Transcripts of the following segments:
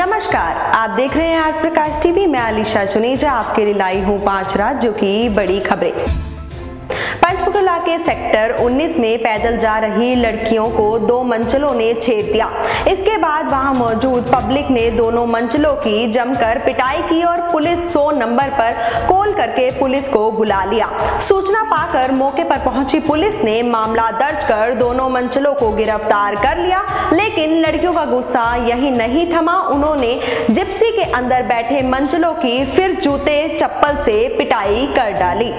नमस्कार, आप देख रहे हैं आज प्रकाश टीवी। मैं आलिशा चुनेजा, आपके लिए लाई हूँ पाँच राज्यों की बड़ी खबरें। पंचकुला के सेक्टर 19 में पैदल जा रही लड़कियों को दो मंचलों ने छेड़ दिया। इसके बाद वहाँ मौजूद पब्लिक ने दोनों मंचलों की जमकर पिटाई की और पुलिस 100 नंबर पर कॉल करके पुलिस को बुला लिया। सूचना पाकर मौके पर पहुँची पुलिस ने मामला दर्ज कर दोनों मंचलों को गिरफ़्तार कर लिया, लेकिन लड़कियों का गुस्सा यही नहीं थमा। उन्होंने जिप्सी के अंदर बैठे मंचलों की फिर जूते चप्पल से पिटाई कर डाली।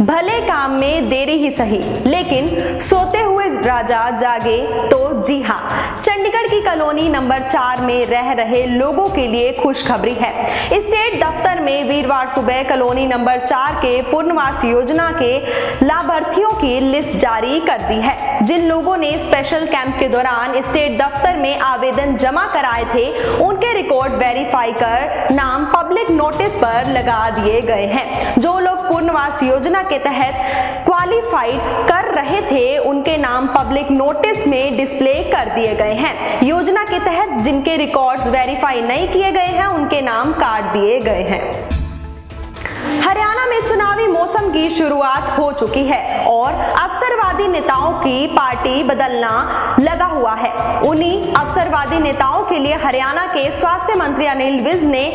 भले काम में देरी ही सही लेकिन सोते राजा जागे तो जी हाँ चंडीगढ़ की कॉलोनी नंबर चार में रह रहे लोगों के लिए खुशखबरी है। स्टेट दफ्तर में वीरवार सुबह कॉलोनी नंबर चार के पूर्णवास योजना के लाभार्थियों की लिस्ट जारी कर दी है। जिन लोगों ने स्पेशल कैंप के दौरान स्टेट दफ्तर में आवेदन जमा कराए थे, उनके रिकॉर्ड वेरीफाई कर नाम पब्लिक नोटिस पर लगा दिए गए हैं। जो लोग पूर्णवास योजना के तहत क्वालिफाइड कर रहे थे, उनके नाम पब्लिक नोटिस में डिस्प्ले कर दिए गए हैं। योजना के तहत जिनके रिकॉर्ड्स वेरीफाई नहीं किए गए हैं, उनके नाम काट दिए गए हैं। हरियाणा में चुनावी मौसम की शुरुआत हो चुकी है और अवसरवादी नेताओं की पार्टी बदलना लगा हुआ है। उन्हीं अवसरवादी नेताओं के लिए हरियाणा के स्वास्थ्य मंत्री अनिल विज ने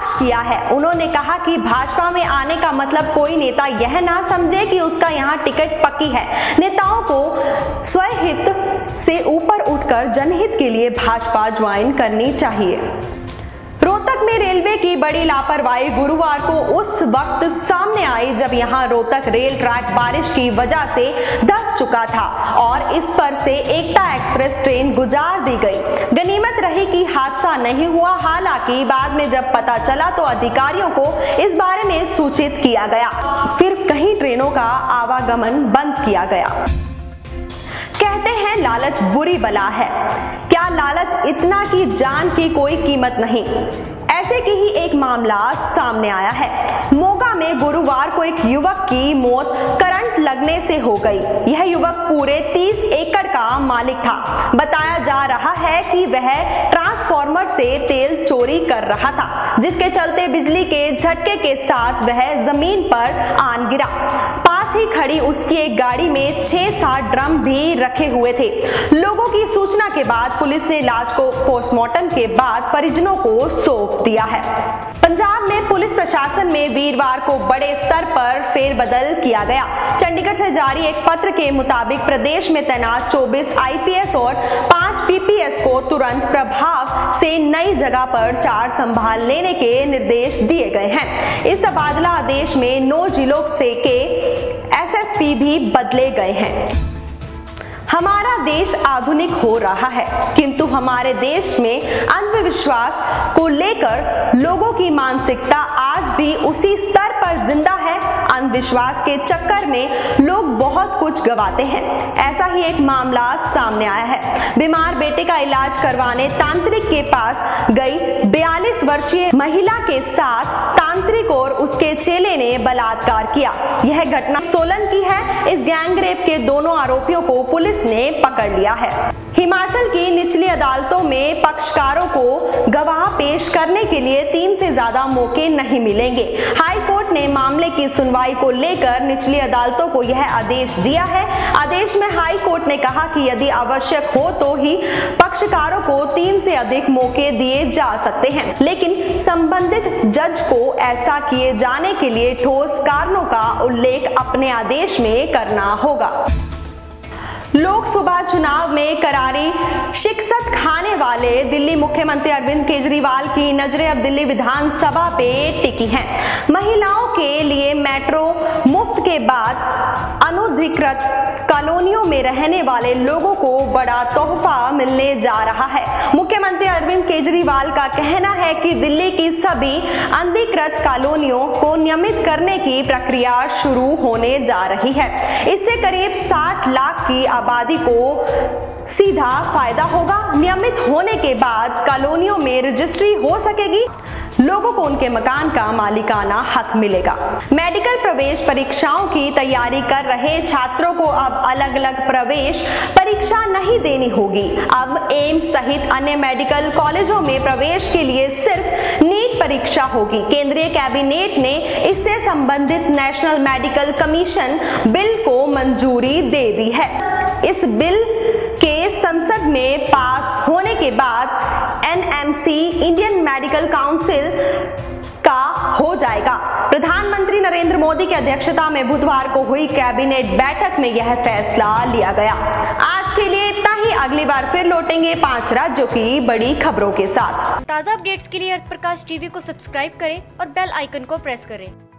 कटाक्ष किया है। उन्होंने कहा कि भाजपा में आने का मतलब कोई नेता यह ना समझे कि उसका यहाँ टिकट पक्की है। नेताओं को स्वहित से ऊपर उठकर जनहित के लिए भाजपा ज्वाइन करनी चाहिए। में रेलवे की बड़ी लापरवाही गुरुवार को उस वक्त सामने आई जब यहाँ रोहतक रेल ट्रैक बारिश की वजह से धस चुका था और इस पर से एकता एक्सप्रेस ट्रेन गुजार दी गई। गनीमत रही कि हादसा नहीं हुआ। हालाँकि बाद में जब पता चला तो अधिकारियों को इस बारे में सूचित किया गया। फिर कई ट्रेनों का आवागमन बंद किया गया। कहते हैं, लालच बुरी बला है। क्या लालच इतना कि जान की कोई कीमत नहीं? ऐसे की ही एक मामला सामने आया है। मोगा में गुरुवार को एक युवक की मौत करंट लगने से हो गई। यह युवक पूरे 30 एकड़ का मालिक था। बताया जा रहा है कि वह ट्रांसफार्मर से तेल चोरी कर रहा था, जिसके चलते बिजली के झटके के साथ वह ज़मीन पर आन गिरा। पास ही खड़ी उसकी एक गाड़ी में छह सात ड्रम भी रखे हुए थे। लोगों की सूचना के बाद पुलिस ने लाश को पोस्टमार्टम के बाद परिजनों को सौंप दिया है। पंजाब में पुलिस प्रशासन में वीरवार को बड़े स्तर पर फेरबदल किया गया। चंडीगढ़ से जारी एक पत्र के मुताबिक प्रदेश में तैनात 24 आईपीएस और 5 पीपीएस को तुरंत प्रभाव से नई जगह पर चार संभाल लेने के निर्देश दिए गए हैं। इस तबादला आदेश में नौ जिलों से के एसएसपी भी बदले गए हैं। हमारा देश आधुनिक हो रहा है, किंतु हमारे देश में अंधविश्वास को लेकर लोगों की मानसिकता आज भी उसी स्तर पर ज़िंदा अंधविश्वास के चक्कर में लोग बहुत कुछ गवाते हैं। ऐसा ही एक मामला सामने आया है। बीमार बेटे का इलाज करवाने तांत्रिक के पास गई 42 वर्षीय महिला के साथ तांत्रिक और उसके चेले ने बलात्कार किया। यह घटना सोलन की है। इस गैंगरेप के दोनों आरोपियों को पुलिस ने पकड़ लिया है। हिमाचल की निचली अदालतों में पक्षकारों को गवाह पेश करने के लिए तीन से ज़्यादा मौके नहीं मिलेंगे। हाई कोर्ट ने मामले की सुनवाई को लेकर निचली अदालतों को यह आदेश दिया है। आदेश में हाई कोर्ट ने कहा कि यदि आवश्यक हो तो ही पक्षकारों को तीन से अधिक मौके दिए जा सकते हैं। लेकिन संबंधित जज को ऐसा किए जाने के लिए ठोस कारणों का उल्लेख अपने आदेश में करना होगा। लोकसभा चुनाव में करारी शिक्षक खाने वाले दिल्ली मुख्यमंत्री अरविंद केजरीवाल की नज़रें अब दिल्ली विधानसभा पे टिकी हैं। महिलाओं के लिए मेट्रो मुफ़्त के बाद अनुधिकृत कॉलोनियों में रहने वाले लोगों को बड़ा तोहफा मिलने जा रहा है। मुख्यमंत्री अरविंद केजरीवाल का कहना है कि दिल्ली की सभी अनधिकृत कॉलोनियों को नियमित करने की प्रक्रिया शुरू होने जा रही है। इससे करीब 60 लाख की आबादी को सीधा फ़ायदा होगा। नियमित होने के बाद कॉलोनियों में रजिस्ट्री हो सकेगी। लोगों को उनके मकान का मालिकाना हक मिलेगा। मेडिकल प्रवेश परीक्षाओं की तैयारी कर रहे छात्रों को अब अलग अलग प्रवेश परीक्षा नहीं देनी होगी। अब एम्स सहित अन्य मेडिकल कॉलेजों में प्रवेश के लिए सिर्फ़ नीट परीक्षा होगी। केंद्रीय कैबिनेट ने इससे संबंधित नेशनल मेडिकल कमीशन बिल को मंजूरी दे दी है। इस बिल संसद में पास होने के बाद एनएमसी इंडियन मेडिकल काउंसिल का हो जाएगा। प्रधानमंत्री नरेंद्र मोदी की अध्यक्षता में बुधवार को हुई कैबिनेट बैठक में यह फैसला लिया गया। आज के लिए इतना ही। अगली बार फिर लौटेंगे पाँच राज्यों की बड़ी खबरों के साथ। ताज़ा अपडेट्स के लिए अर्थ प्रकाश टीवी को सब्सक्राइब करें और बेल आइकन को प्रेस करें।